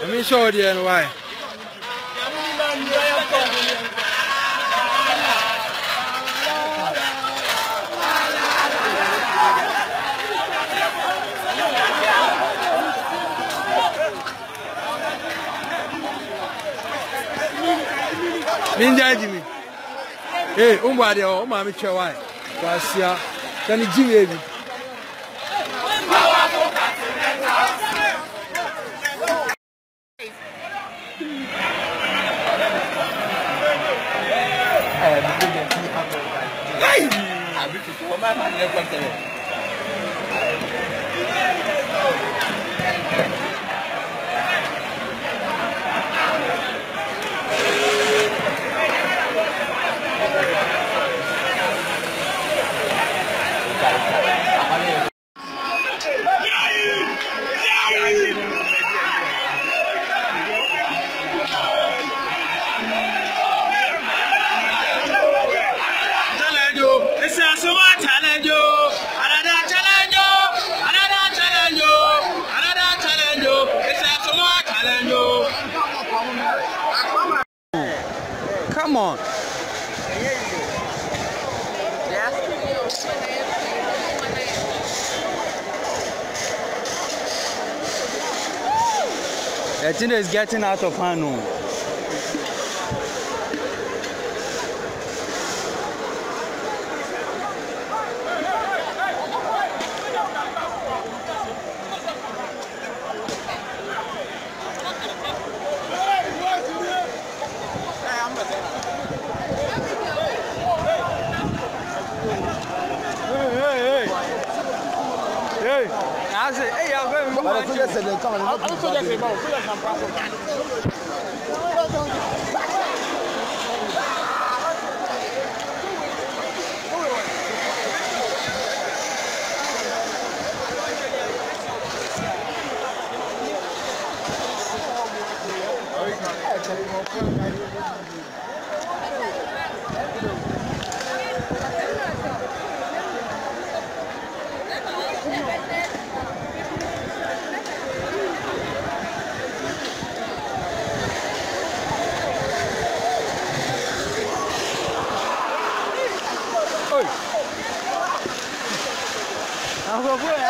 Let me show you then why. Minja Jimmy. Hey, umwa de o, umwa mi chewa. Kwasia. Kani Jimmy. Hey! ẹ̀ mi ló jẹ́ kí n bá bọ̀ ọ̀ àbí tuntun on. The thing is getting out of hand now. Oh. ṣe ẹ̀yà ọgbẹ́ mi. ọ̀rẹ́ tó jẹ́ sẹ̀lẹ̀ káwọn ẹni tó jẹ́ sẹ̀lẹ̀ báwo tó jẹ́ sẹ̀lẹ̀ báwo. 不社会